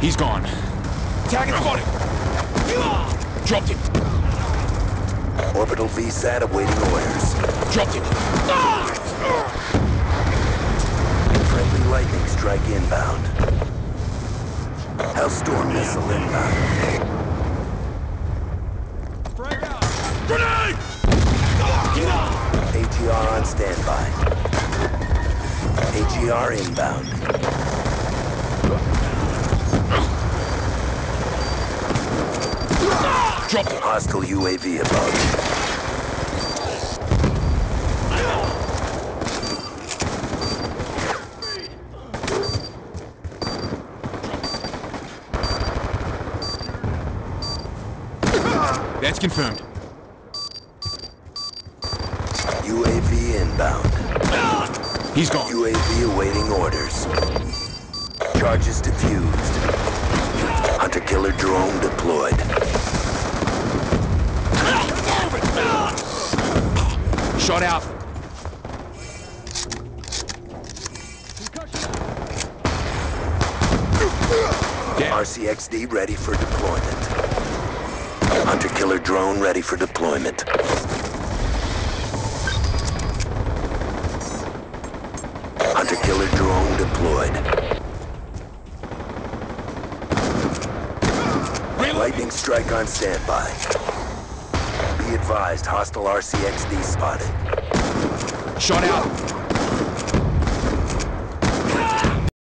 He's gone. Tag Target spotted! Dropped him. Orbital VSAT awaiting orders. Dropped him. Friendly lightning strike inbound. Hellstorm missile inbound. Grenade! AGR on standby. AGR inbound. Dropped. Hostile UAV above. That's confirmed. UAV inbound. He's gone. UAV awaiting orders. Charges diffused. Hunter-killer drone deployed. Shot out. RCXD ready for deployment. Hunter-killer drone ready for deployment. Hunter-killer drone deployed. Lightning strike on standby. Be advised, hostile RCXD spotted. Shot out.